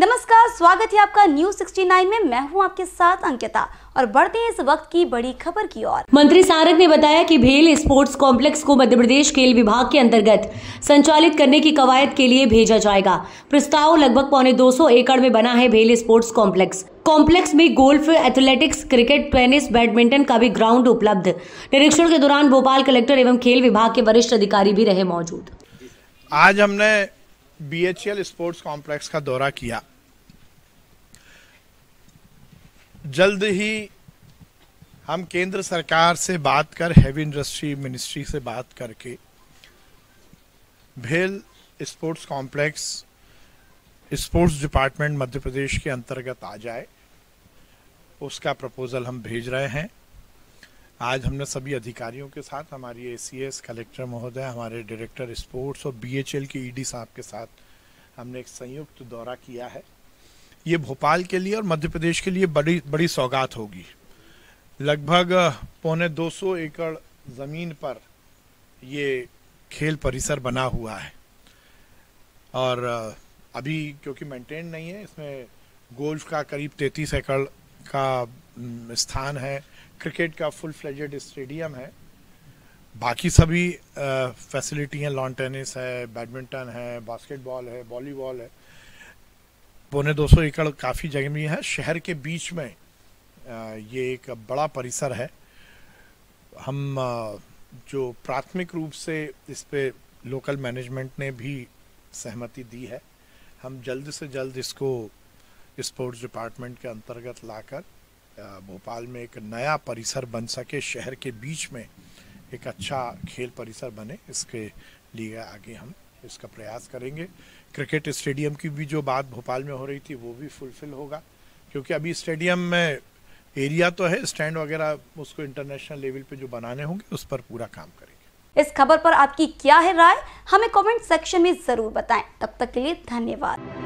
नमस्कार स्वागत है आपका न्यूज़ 69 में। मैं हूँ आपके साथ अंकिता और बढ़ते हैं इस वक्त की बड़ी खबर की ओर। मंत्री सारक ने बताया कि भेल स्पोर्ट्स कॉम्प्लेक्स को मध्य प्रदेश खेल विभाग के अंतर्गत संचालित करने की कवायद के लिए भेजा जाएगा। प्रस्ताव लगभग पौने 200 एकड़ में बना है भेल स्पोर्ट्स कॉम्प्लेक्स। कॉम्प्लेक्स में golf athletics cricket tennis badminton का भी ग्राउंड उपलब्ध। निरीक्षण के दौरान भोपाल कलेक्टर एवं खेल विभाग के वरिष्ठ अधिकारी भी रहे मौजूद। आज हमने बीएचएल स्पोर्ट्स कॉम्प्लेक्स का दौरा किया। जल्द ही हम केंद्र सरकार से बात कर हैवी इंडस्ट्री मिनिस्ट्री से बात करके भेल sports complex sports department Madhya Pradesh के अंतर्गत आ जाए। उसका प्रपोजल हम भेज रहे हैं। आज हमने सभी अधिकारियों के साथ, हमारी एसीएस कलेक्टर महोदय, हमारे डायरेक्टर स्पोर्ट्स और बीएचएल के ईडी साहब के साथ हमने एक संयुक्त दौरा किया है। ये भोपाल के लिए और मध्य प्रदेश के लिए बड़ी बड़ी सौगात होगी। लगभग पौने 200 एकड़ ज़मीन पर ये खेल परिसर बना हुआ है। और अभी क्योंकि मेंटेन नहीं है, इसमें गोल्फ का करीब 33 एकड़ का स्थान है क्रिकेट का फुल फ्लेजेड स्टेडियम है। बाकी सभी फैसिलिटी हैं लॉन टेनिस है बैडमिंटन है बास्केटबॉल है वॉलीबॉल है। पौने 200 एकड़ काफ़ी जगह में है। शहर के बीच में ये एक बड़ा परिसर है। हम जो प्राथमिक रूप से इस पे लोकल मैनेजमेंट ने भी सहमति दी है, हम जल्द से जल्द इसको स्पोर्ट्स डिपार्टमेंट के अंतर्गत लाकर भोपाल में एक नया परिसर बन सके, शहर के बीच में एक अच्छा खेल परिसर बने, इसके लिए आगे हम इसका प्रयास करेंगे। क्रिकेट स्टेडियम की भी जो बात भोपाल में हो रही थी, वो भी फुलफिल होगा। क्योंकि अभी स्टेडियम में एरिया तो है, स्टैंड वगैरह उसको इंटरनेशनल लेवल पे जो बनाने होंगे, उस पर पूरा काम करेंगे। इस खबर पर आपकी क्या है राय, हमें कमेंट सेक्शन में ज़रूर बताएँ। तब तक के लिए धन्यवाद।